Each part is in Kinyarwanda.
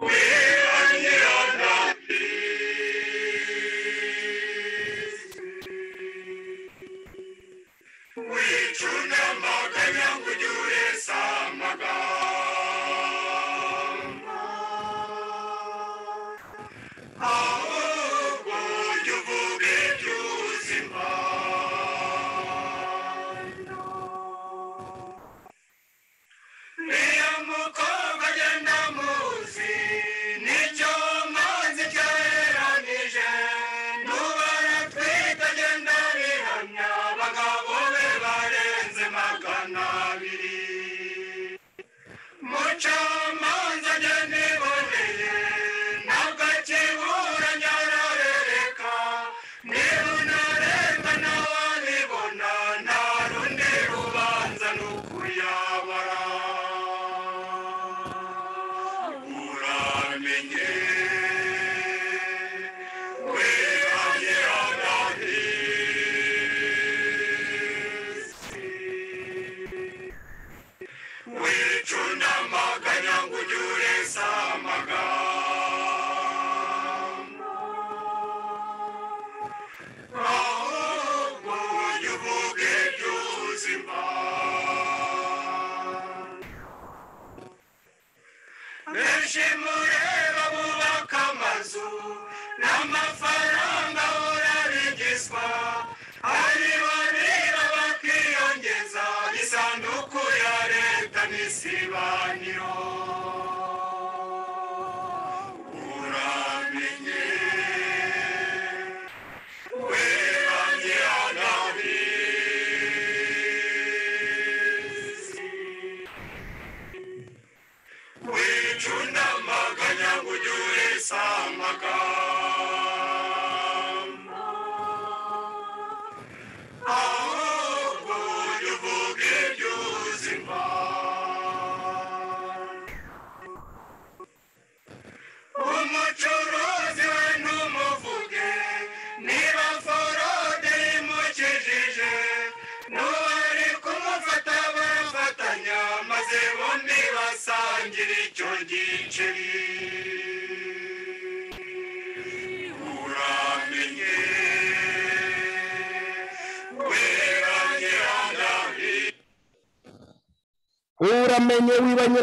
We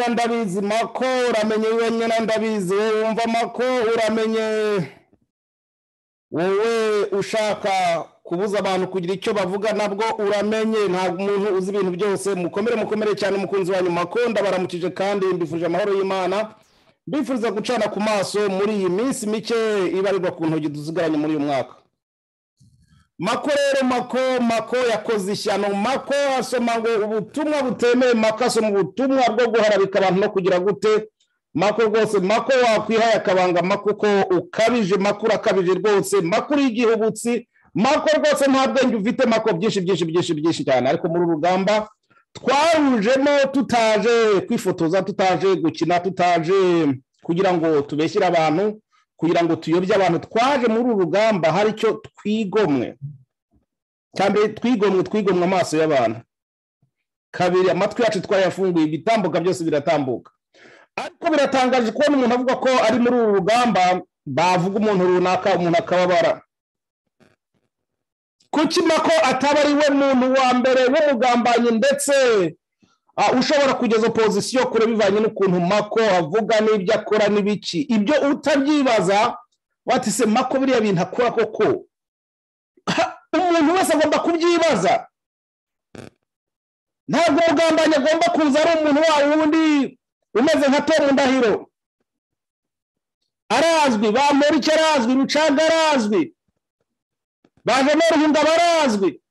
wiba nyirandabizi mako uramenye wiba nyirandabizi wowe wumva mako uramenye. Wowe ushaka kubuza abantu kugira icyo bavuga nabwo uramenye. Ntabwo umuntu uzi ibintu byose. Mukomere mukomere cyane umukunzi wanyu mako. Ndabaramukije kandi mbifurije amahoro y'imana. Mbifuriza gucana ku maso muri iyi minsi mike ibarirwa ku ntoki dusigaranye muri uyu mwaka. Mako rero mako mako yakoze ishyano. Mako asoma ngo ubutumwa butemewe mako asoma ubutumwa bwo guharabika abantu no kugira gute. Mako rwose mako wakwihaye akabanga mako ko ukabije mako urakabije rwose. Mako uri igihubutsi. Mako rwose nta bwenge ufite. Mako byinshi byinshi byinshi byinshi cyane. Ariko muri uru rugamba twarujemo tutaje kwifotoza tutaje gukina tutaje kugira ngo tubeshyire abantu. Kugira ngo tuyobye abantu twaje muri uru rugamba hari icyo twigomwe. Mbere twigomwe twigomwe amaso y'abantu. Kabiri amatwi yacu twayafunguye ibitambuka byose biratambuka. Ariko biratangaje kubona umuntu avuga ko ari muri uru rugamba bavuga umuntu runaka umuntu akababara. Kuki mako ataba ari we muntu wa mbere w'umugambanyi ndetse ushobora kugeza opozisiyo kure bivanye n'ukuntu mako avuga n'ibyo akora n'ibiki. Ibyo utabyibaza wati se mako biriya bintu akora koko? Umuntu wese agomba kubyibaza. Ntabwo umugambanyi agomba kuza ari umuntu wa wundi umeze nka tomu ndahiro. Arazwi bamurike arazwi rucaga arazwi bajemo ruhinga barazwi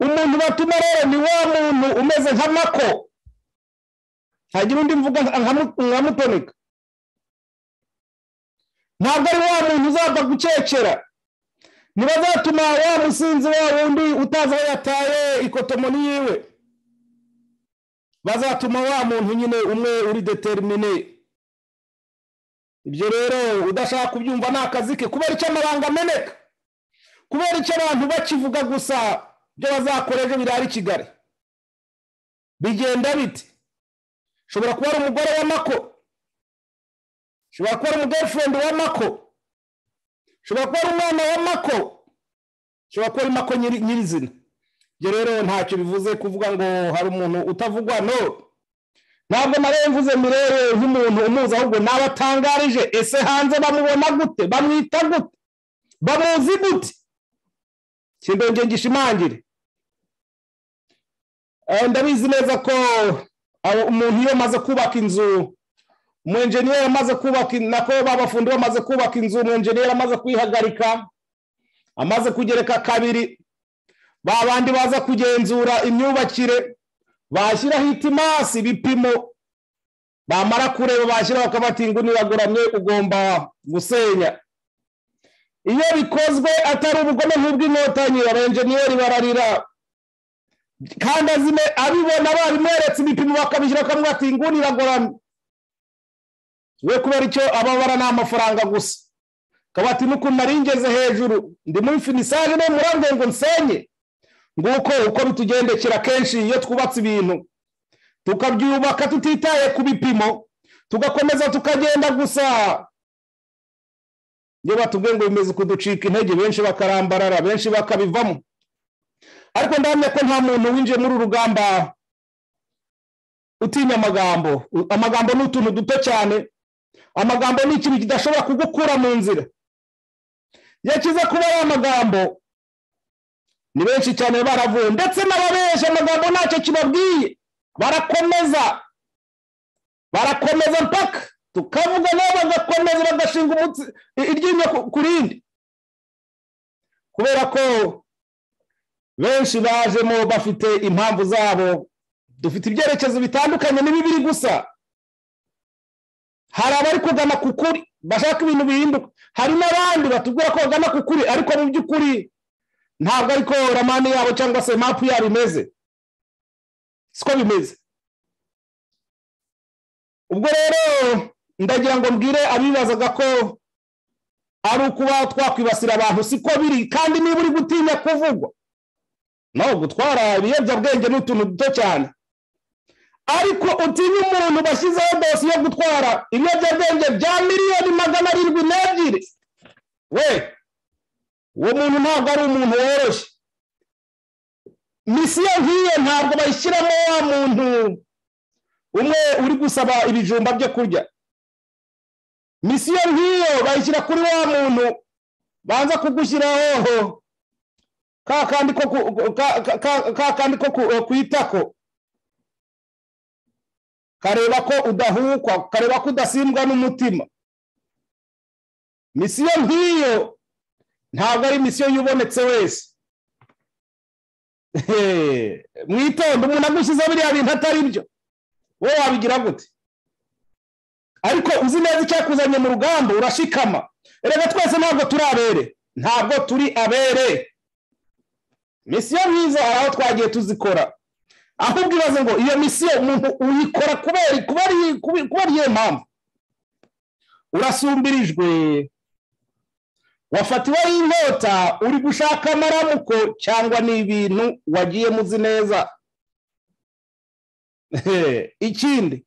umuntu batuma rero ni wa muntu umeze nka mako ntagira undi mvuga nka- mutonika ntabwo ari wa muntu uzapfa gukekera ntibazatuma wa musinzi wa wundi utazi aho yataye ikotomoni yiwe. Bazatuma wa muntu nyine umwe uri determine. Ibyo rero udashaka kubyumva ni akazi ke. Kubera icyo amabanga ameneka kubera icyo abantu bakivuga gusa byo bazakora ejo birara i kigali. Bigenda bite? Ushobora kuba ari umugore wa mako. Ushobora kuba ari umugirlfriend wa mako. Ushobora kuba ari umwana wa mako. Ushobora kuba ari mako nyiri- nyirizina. Ibyo rero ntacyo bivuze kuvuga ngo hari umuntu utavugwa no. Ntabwo nari mvuze mirere nk'umuntu umuzi ahubwo nabatangarije. Ese hanze bamubona gute? Bamwita gute? Bamuzi gute? Kindongera ngishimangire. Ndabizi neza ko umuntu iyo amaze kubaka inzu umwenjeniyeri amaze kubaka nako babafundi bamaze kubaka inzu umwenjeniyeri amaze kuyihagarika amaze kugereka kabiri ba bandi baza kugenzura imyubakire bashyiraho itimasi ibipimo bamara kureba bashyira bakabati inguni iragoramye ugomba gusenya. Iyo bikozwe atari ubugome nk'ubw'inkotanyi abenjeniyeri bararira. Kandi abibona babimweretse ibipimo bakabishyira bakamubwira ati inguni iragoramye we kubera icyo ababara ni amafaranga gusa. Akaba ati n'ukuntu nari ngeze hejuru ndi muri finisaje no murange ngo nsenye. Nguko uko bitugendekera kenshi iyo twubatse ibintu tukabyubaka tutitaye ku bipimo tugakomeza tukagenda gusa. Iyo batubwiye ngo bimeze kuducika intege benshi bakarambarara benshi bakabivamo. Ariko ndahamya ko nta muntu winjiye muri uru rugamba utinya amagambo. Amagambo ni utuntu duto cyane. Amagambo ni ikintu kidashobora kugukura mu nzira. Iyo kiza kuba ari amagambo ni benshi cyane baravuye ndetse n'ababenshi amagambo ntacyo kibabwiye. Barakomeza barakomeza mpaka tukavuga nabo bagakomeza bagashinga iryinyo ku rindi. Kubera ko benshi bajemo bafite impamvu zabo. Dufite ibyerekezo bitandukanye ni bibiri gusa. Hari abari kugana ku kuri bashaka ibintu bihinduka. Hari n'abandi batubwira ko bagana ku kuri ariko mu by'ukuri ntabwo ariko ramani yabo cyangwa se mapu yabo imeze. Siko bimeze. Ubwo rero ndagira ngo mbwire abibazaga ko ari ukuba twakwibasira abantu siko biri. Kandi niba uri gutinya kuvugwa no gutwara ibiyobyabwenge ni utuntu duto cyane. Ariko utinya umuntu bashyizeho dosiye yo gutwara ibiyobyabwenge bya miliyoni magana arindwi n'ebyiri. We uwo muntu ntabwo ari umuntu woroshye. Misiyo nk'iyo ntabwo bayishyiramo wa muntu umwe uri gusaba ibijumba byo kurya. Misiyo nk'iyo bayishyira kuri wa muntu banza kugushyiraho ka kandi ko ku- ku itako kareba ko udahukwa kareba ko udasimbwa n'umutima. Misiyo nk'iyo ntabwo ari misiyo y'ubonetse wese. Mwitonde umuntu agushyizeho biriya bintu atari byo. Wowe wabigira gute? Ariko uzi neza icyakuzanye mu rugamba urashikama. Erega twese ntabwo turi abere. Ntabwo turi abere. Misiyo nk'izo hari aho twagiye tuzikora. Ahubwo ibaze ngo iyo misiyo umuntu uyikora kubera iyo mpamvu. Urasumbirijwe. Wafatiweho inkota uri gushaka amaramuko cyangwa ni ibintu wagiye muzi neza. Ikindi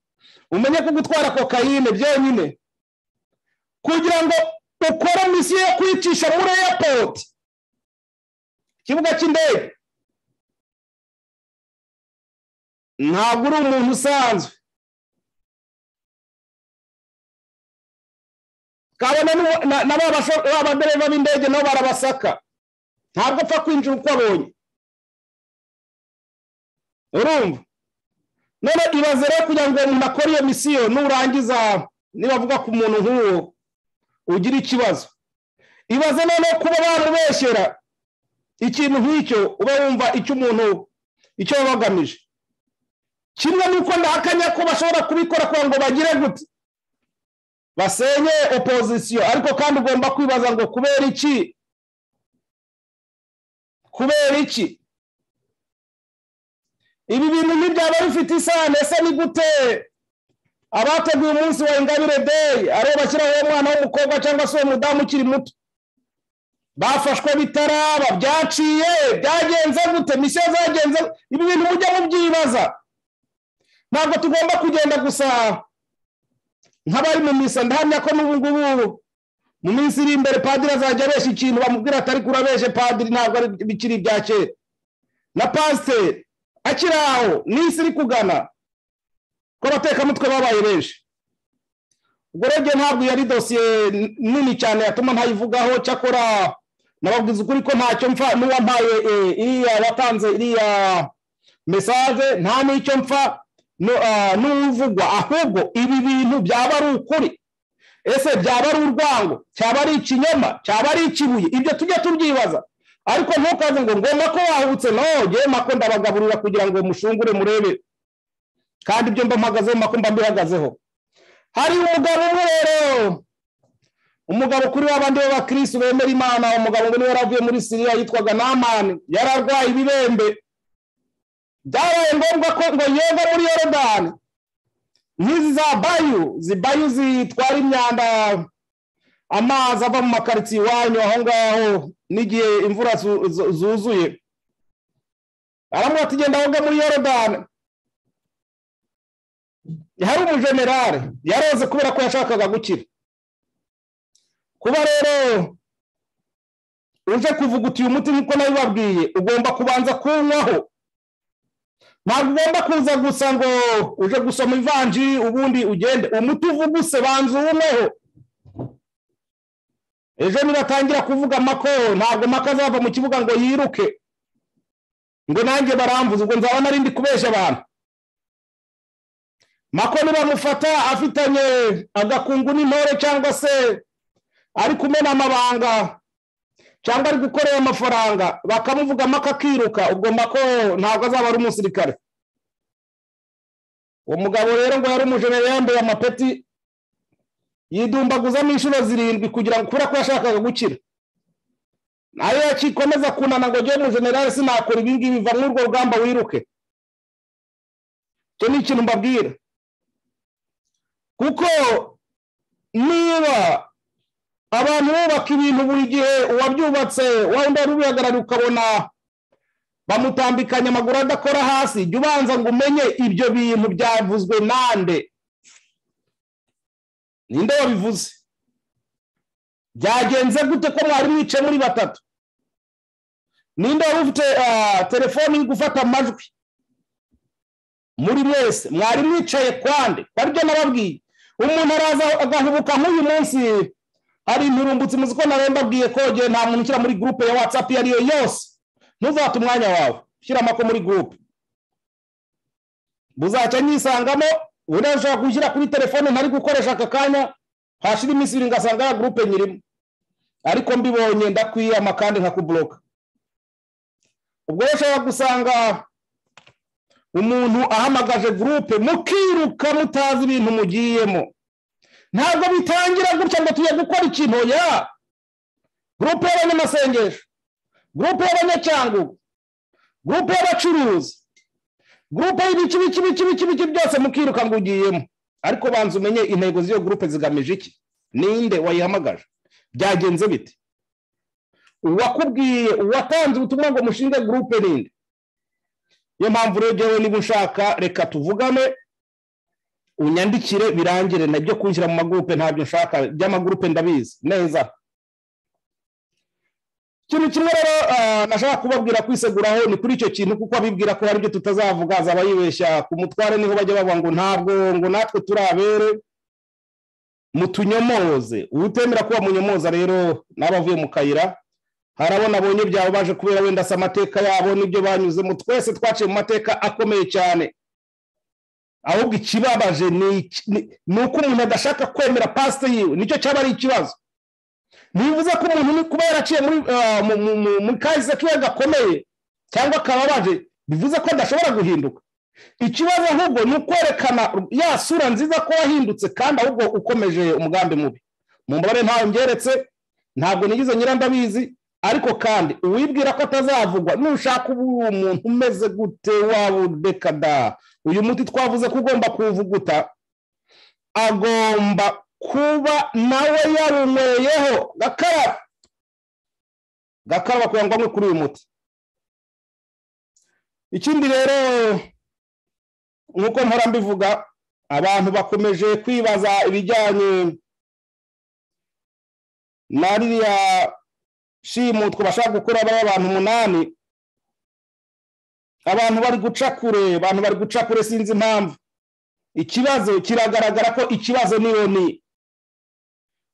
umenye ko gutwara kokayine byonyine. Kugira ngo ukore misiyo yo kwicisha muri airport. Ikibuga cy'indege. Ntabwo uri umuntu usanzwe. Kabona na ba b'indege nabo barabasaka. Ntabwo apfa kwinjira uko abonye. Urumva? None ibaze rero kugira ngo umuntu akore iyo misiyo nurangiza niba avuga ku muntu nk'uwo ugira ikibazo. Ibaze noneho kuba bamubeshyera ikintu nk'icyo uba wumva icyo umuntu icyo baba bagamije kimwe n'uko ndahakanya ko bashobora kubikora kugira ngo bagire gute. Basenye opozisiyo ariko kandi ugomba kwibaza ngo kubera iki? Kubera iki? Ibi bintu ntibyaba bifite isano ese ni gute? Abateguye umunsi wa ingabire deyi ari bo bashyiraho uwo mwana w'umukobwa cyangwa se uwo mudamu ukiri muto. Bafashwe bitaraba byaciye byagenze gute? Misiyo zagenze ibi bintu mujya mubyibaza. Ntabwo tugomba kugenda gusa. Nk'abari mu misa ndahamya ko n'ubu ngubu mu minsi iri imbere padiri azajya abesha ikintu bamubwira atari kurabeshe padiri ntabwo bikiri ibya kera. Na pasiteri akiri aho n'isi iri kugana ko abatekamutwe babaye benshi. Ubwo rege ntabwo yari dosiye nini cyane yatuma ntayivugaho cyakora nababwiza ukuri ko ntacyo mpfa n'uwampaye iriya watanze iriya mesaje nta n'icyo mpfa n'uvugwa. Ahubwo ibi bintu byaba ari ukuri. Ese byaba ari urwango? Cyaba ari ikinyoma? Cyaba ari ikibuye? Ibyo tujya tubyibaza. Ariko ntukaze ngo ngomba ko wahubutse? No ngewe mako ndabagaburira kugira ngo mushungure murebe kandi ibyo mba mpagazeho mako mba mbihagazeho hari umugabo umwe rero umugabo kuri w'abandi b'abakirisi bemera imana umugabo ngo ni we yaravuye muri siriya yitwaga namani yari arwaye ibibembe. Byabaye ngombwa ko ngo yoga muri yorodani. Nk'izi za bayu bayu zitwara imyanda amazi ava mu makaritsiye iwanyu aho ngaho n'igihe imvura zuzuye. Aramubwira ati genda woga muri yorodani. Hari umujenerale yaroze kubera ko yashakaga gukira. Kuba rero uje kuvuguta uyu muti nk'uko nabibabwiye ugomba kubanza kuwunywaho ntabwo ugomba kuza gusa ngo uje gusoma ivanjiri ubundi ugende. Umuti uvuguse banza uwunyweho ejo nibatangira kuvuga amako ntabwo amako azava mu kibuga ngo yiruke. Ngo nanjye barambuze ubwo nzaba narindi kubeshya abantu. Mako nibamufata afitanye agakungu n'intore cyangwa se ari kumena amabanga cyangwa ari gukorera amafaranga bakamuvuga amako akiruka ubwo mako ntabwo azaba ari umusirikare. Uwo mugabo rero ngo yari umujeneri yambaye amapeti yidumbaguzamo inshuro zirindwi kugira ngo kubera ko yashakaga gukira. Nayo yakikomeza kunana ngo njyewe umujenerali sinakora ibingibi biva muri urwo rugamba wiruke. Icyo ni ikintu mbabwira. Kuko niba abantu bubaka ibintu buri gihe uwabyubatse wenda wari ubihagarariye ukabona bamutambikanya amaguru adakora hasi. Jya ubanza ngo umenye ibyo bintu byavuzwe nande. Ninde wabivuze? Byagenze gute ko mwari mwicaye muri batatu? Ninde wari ufite telefoni iri gufata amajwi? Muri mwese. Mwari mwicaye kwande byo nababwiye. Umuntu araza agahubuka nk'uyu munsi hari imirumbutsi muzi ko nawe mbabwiye kogeye nta muntu ushyira muri gurupe ya watsapu iyo ari yo yose ntuzate umwanya wawe ushyira amako muri gurupe buzacya nyisangamo ubundi ushobora gushyira kuri telefone ntari gukoresha aka kanya hashira iminsi ibiri ngasanga ya gurupe nyirimo ariko mbibonye ndakwiyama kandi nkakuburoka ubwo rero ushobora gusanga umuntu ahamagaje gurupe mukiruka mutazi ibintu mugiyemo. Ntabwo bitangira gutya ngo tujye gukora ikintu ya gurupe y'abanyamasengesho gurupe y'abanyacyangugu. Gurupe y'abacuruzi. Gurupe y'ibiki biki biki biki biki byose mukiruka ngo ugiyemo. Ariko banza umenye intego z'iyo gurupe zigamije iki? Ninde wayihamagaje? Byagenze bite? Uwakubwiye uwatanze ubutumwa ngo mushinge gurupe ninde? Niyo mpamvu rero niba ushaka reka tuvugane. Unyandikire birangire na byo kunshyira mu magurupe ntabyo nshaka. By'amagurupe ndabizi neza. Ikintu kimwe rero nashaka kubabwira kwiseguraho ni kuri icyo kintu kuko abibwira ko hari ibyo tutazavuga azaba yibeshya ku mutware ni ho bajya bavuga ngo ntabwo ngo natwe turi abere mutunyomoze. Utemera kuba munyomoza rero n'abavuye mu kayira harabona abonye byabo baje kubera wenda se amateka yabo n'ibyo banyuzemo. Twese twaciye mu mateka akomeye cyane. Ahubwo ikibabaje ni uko umuntu adashaka kwemera pasite yiwe. Nicyo cyaba ari ikibazo. Ntibivuze ko umuntu kuba yaraciye muri kahise kiwe gakomeye cyangwa kababaje bivuze ko adashobora guhinduka. Ikibazo ahubwo ni ukwerekana ya sura nziza ko wahindutse kandi ahubwo ukomeje umugambi mubi. Mu mbabare ntawe ngeretse ntabwo nigize nyirandabizi ariko kandi uwibwira ko atazavugwa nushaka ubu umuntu umeze gute waba udekada uyu muti twavuze ko ugomba kuwuvuguta. Agomba kuba nawe yarunweyeho. Gakaraba gakaraba kugira ngo anywe kuri uyu muti. Ikindi rero nk'uko mpora mbivuga abantu bakomeje kwibaza ibijyanye na ririya shimutwa bashaka gukora bariya abantu umunani abantu bari guca kure abantu bari guca kure sinzi impamvu. Ikibazo kiragaragara ko ikibazo ni oni.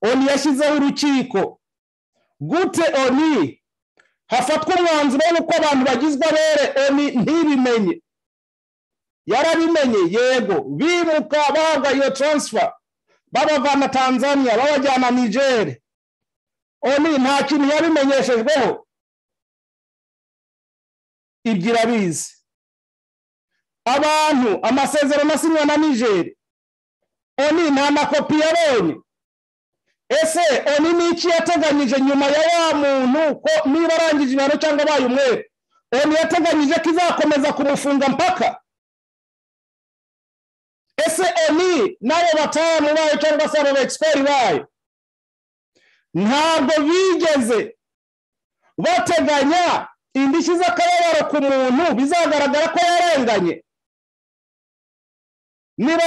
Oni yashyizeho urukiko. Gute oni? Hafatwa umwanzuro w'uko abantu bagizwe abere oni ntibimenye. Yarabimenye yego. Bimuka bahabwa iyo taransifa babavana tanzania babajyana nigeri oni nta kintu yabimenyeshejweho. Ibyo irabizi. Abantu amasezerano asinywa na nigeri oni nta makopi yabonye. Ese oni ni iki yateganyije nyuma ya wa muntu ko niba arangije ibihano cyangwa abaye umwere? Oni yateganyije ko izakomeza kumufunga mpaka? Ese oni n'abo batamu bayo cyangwa se abo begisiperi bayo ntabwo bigeze bateganya indishyi z'akababaro ku muntu bizagaragara ko yarenganye. Niba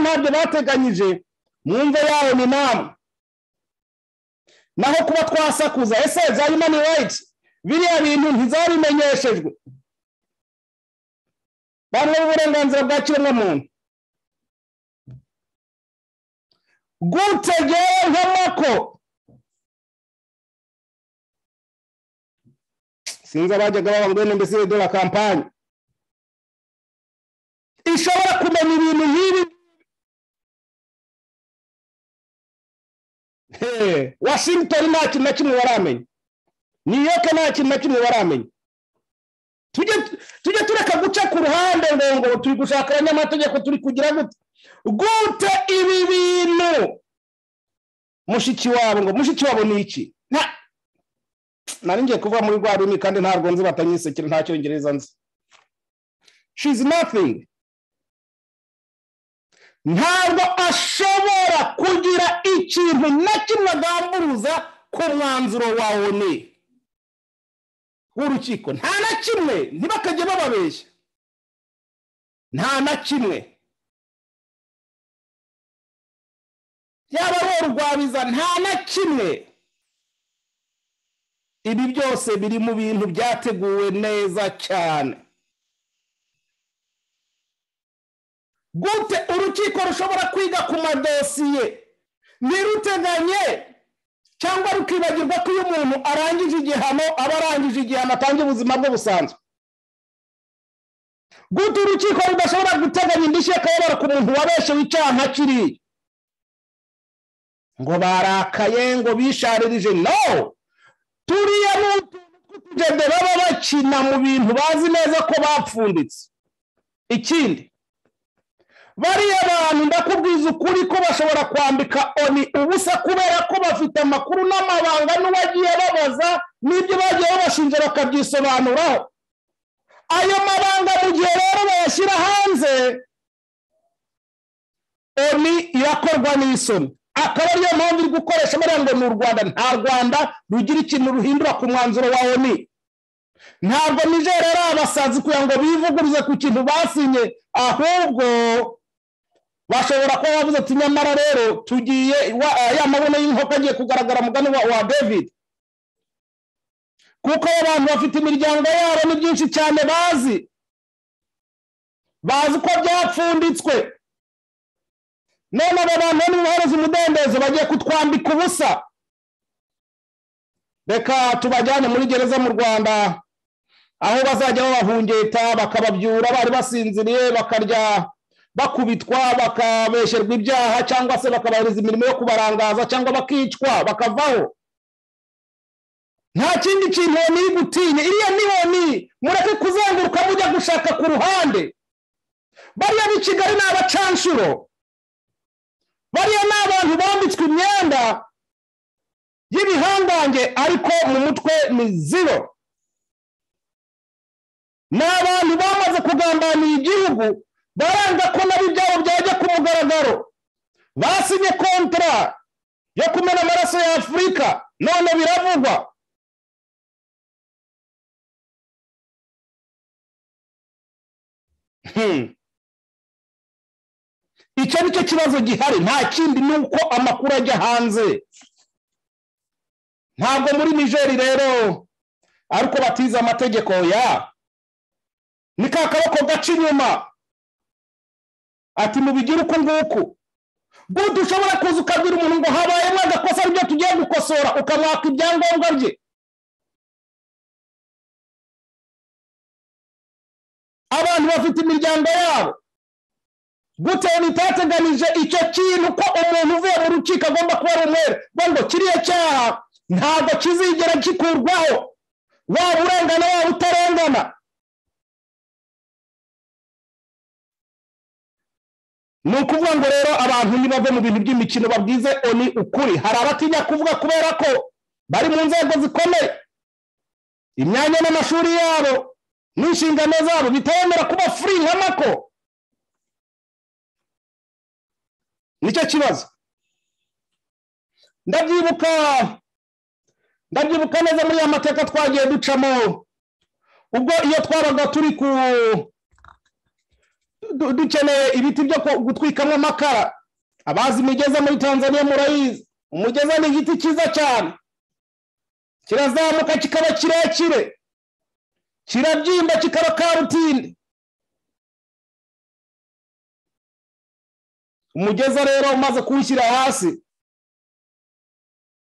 ntabyo bateganyije mwumve yawe ni namwe naho kuba twasakuza ese za yumani rayiti biriya bintu ntizabimenyeshejwe bamwe b'uburenganzira bwa kiremwamuntu gutegeye nk'amako sinzi abajyaga baba ngo mbese de la kampani ishobora kumenya ibintu nk'ibi? Washington nta kintu na kimwe baramenya new york nta kintu na kimwe baramenya tujye tureka guca ku ruhande ngo turi gushaka abanyamategeko turi kugira gute? Gute ibi bintu? Mushiki wabo ngo mushiki wabo ni iki? Ngiye kuva muri rwa rurimi kandi ntabwo nzi batanyisekera nta cyongereza nzi. She's nothing. Ntabwo ashobora kugira ikintu na kimwe agamburuza ku mwanzuro wa oni. W'urukiko. Nta na kimwe. Ntibakajye bababeshya. Nta na kimwe. Yaba ari urwabiza nta na kimwe. Ibi byose biri mu bintu byateguwe neza cyane. Gute urukiko rushobora kwiga ku madosiye? Ntiruteganye? Cyangwa rukibagirwa ko iyo umuntu arangije igihano aba arangije igihano atangira ubuzima bwe busanzwe? Gute urukiko rudashobora guteganya indishyi y'akababaro ku muntu wabeshewe icyaha nka kiriya ngo barakaye ngo bisharirije no! Turiya ni utuntu tw'utugende baba bakina mu bintu bazi neza ko bapfunditse. Ikindi bariya bantu ndakubwiza ukuri ko bashobora kwambika oni ubusa kubera ko bafite amakuru n'amabanga n'uwagiye babaza n'ibyo bagiye babashinja bakabyisobanuraho. Ayo mabanga mu gihe rero bayashyira hanze oni irakorwa n'isoni. Akaba ariyo mpamvu iri gukoresha bariya ngo ni u rwanda. Nta rwanda rugira ikintu ruhindura ku mwanzuro wa oni. Ntabwo nijere ari abasazi kugira ngo bivuguruze ku kintu basinye ahubwo bashobora kuba bavuze ati nyamara rero tugiye ya mabuno y'inkoko agiye kugaragara mugani wa david. Kuko abantu bafite imiryango yabo ni byinshi cyane bazi. Bazi ko byapfunditswe. None aba bantu nibohereza umudendezo bagiye kutwambika ubusa. Reka tubajyane muri gereza mu rwanda aho bazajya babahungeta bakababyura bari basinziriye bakarya bakubitwa bakabesherwa ibyaha cyangwa se bakabahereza imirimo yo kubarangaza cyangwa bakicwa bakavaho. Nta kindi kintu iri gutinya iriya ni mureke kuzenguruka mujya gushaka ku ruhande. Bariya b'i kigali ni abacanshuro bariya ni abantu bambitswe imyenda y'ibihangange ariko mu mutwe ni zero ni abantu bamaze kugambanira igihugu baranga ko nabo ibyabo byajya ku mugaragaro. Basinye kontara yo kumena amaraso ya afurika none biravugwa. Icyo ni cyo kibazo gihari. Nta kindi ni uko amakuru ajya hanze. Ntabwo muri nigeri rero ariko batize amategeko ya. Ni ka kaboko gaca inyuma. Ati mubigire uku nguku gute ushobora kuza ukabwira umuntu ngo habayemo agakosa ari byo tugiye gukosora ukamwaka ibyangombwa bye? Abantu bafite imiryango yabo. Gute itateganije icyo kintu ko umuntu uvuye mu rukiko agomba kuba ari umwere. Ngo kiriya cyaha ntabwo kizigera gikurwaho. Waba urengana waba utarengana. Ni ukuvuga ngo rero abantu nibave mu bintu by'imikino babwize oni ukuri. Hari abatinya kuvuga kubera ko bari mu nzego zikomeye. Imyanya n'amashuri yabo n'inshingano zabo bitabemera kuba furi nka mako ni cyo kibazo ndabyibuka. Ndabyibuka neza muri ya mateka twagiye ducamo. Ubwo iyo twabaga turi ku dukeneye ibiti byo gutwikamo amakara. Abazi imigeza muri tanzania murayizi. Umugeza ni igiti cyiza cyane. Kirazamuka kikaba kirekire. Kirabyimba kikaba karutinde umugeza rero umaze kuwushyira hasi.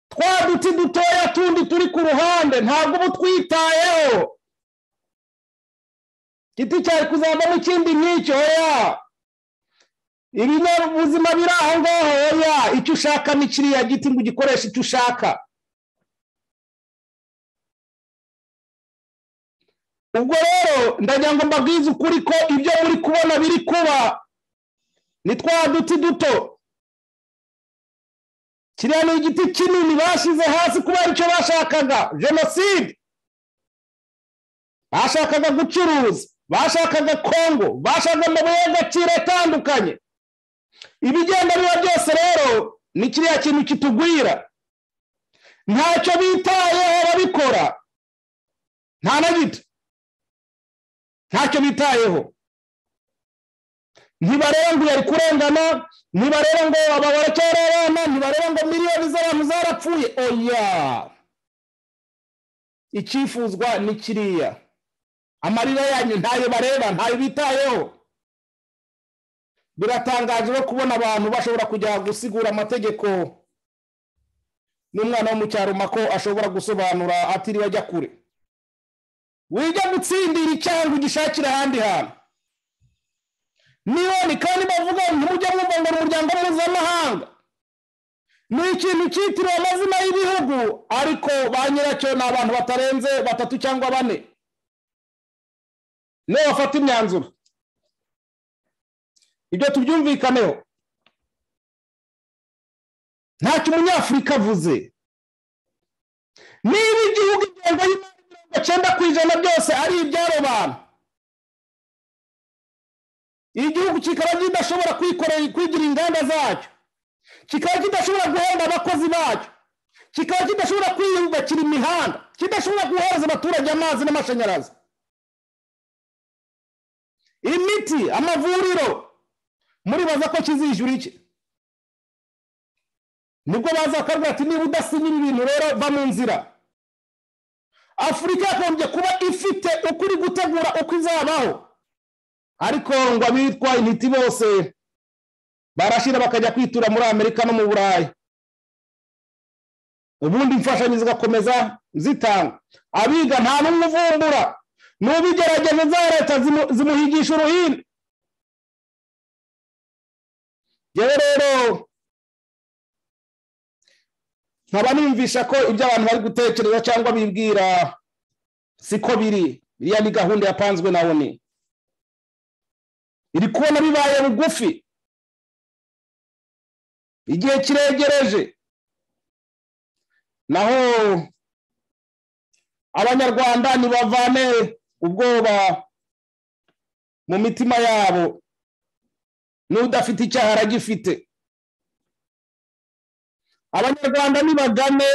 Twa duti dutoya tundi turi ku ruhande ntabwo uba twitayeho igiti cyari kuzavamo ikindi nk'icyo oya. Ibinyabuzima biri aho ngaho oya. Icyo ushaka ni kiriya giti ngo ugikoreshe icyo ushaka. Ubwo rero ndagira ngo mbabwize ukuri ko ibyo muri kubona biri kuba. Ni twa duti duto. Kiriya ni igiti kinini bashyize hasi kubera icyo bashakaga. Jenoside bashakaga gucuruza. Bashakaga kongo bashakaga amabuye y'agaciro atandukanye. Ibigenda biba byose rero ni kiriya kintu kitugwira. Ntacyo bitayeho ababikora nta na gito. Ntacyo bitayeho. Ntibareba ngo yari kurengana ntibareba ngo aba baracyari abana ntibareba ngo miliyoni z'abantu zarapfuye. Oya! Icyifuzwa ni kiriya. Amarira yanyu ntayo bareba ntayo bitayeho. Biratangaje no kubona abantu bashobora kujya gusigura amategeko. N'umwana wo mu cyaro ko ashobora gusobanura atiriwe ajya kure. Wijya gutsindira icyaha ugishakira ahandi hantu. Niyoni kandi bavuga ntujya mwumva ngo umuryango mpuzamahanga. Ni ikintu cyitiriwe amazina y'ibihugu ariko ba nyiracyo ni abantu batarenze batatu cyangwa bane. Niyo bafata imyanzuro. Ibyo tubyumvikaneho. Ntacyo umunyafurika avuze. Niba igihugu ingengo y'imari mirongo icyenda ku ijana byose ari iby'abo bantu igihugu kikaba kidashobora kwigira inganda zacyo. Kikaba kidashobora guhenda abakozi bacyo. Kikaba kidashobora kwiyubakira imihanda. Kidashobora guhereza abaturage amazi n'amashanyarazi. Imiti amavuriro muribaza ko kizishyura iki? Nibwo baza bakabwira ati niba udasinyira ibintu rero va mu nzira. Afurika yagombye kuba ifite uko iri gutegura uko izabaho. Ariko ngo abitwa intiti bose barashyira bakajya kwitura muri amerika no mu burayi. Ubundi imfashanyo zigakomeza zitanga abiga nta n'umwe uvumbura. N'ubigerageje za leta zimuhigisha uruhinde yewe rero nkaba nimvisha ko ibyo abantu bari gutekereza cyangwa bibwira siko biri. Iriya ni gahunda yapanzwe na oni. Iri kubona bibaye bugufi igihe kiregereje. Naho abanyarwanda ntibavane ubwoba mu mitima yabo. N'udafite icyaha aragifite. Abanyarwanda nibagane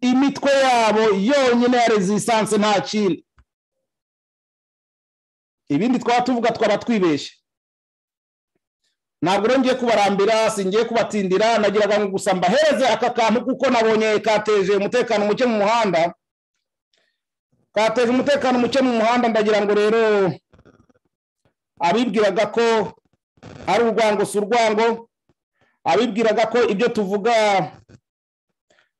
imitwe yabo yonyine ya rezisanse nta kindi. Ibindi twaba tuvuga twaba twibeshye ntabwo ngiye kubarambira singiye kubatindira nagiraga ngo gusa mbahereze aka kantu kuko nabonye kateje umutekano muke mu muhanda. Kateje umutekano muke mu muhanda ndagira ngo rero abibwiraga ko ari urwango si urwango abibwiraga ko ibyo tuvuga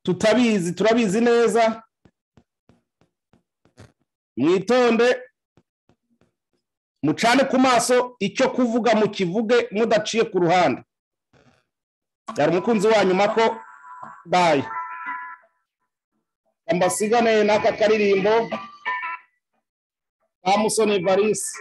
tutabizi turabizi neza. Mwitonde. Mucane ku maso icyo kuvuga mukivuge mudaciye ku ruhande. Yari umukunzi wanyu mako bayi ambasigane n'aka karirimbo ka musoni varisi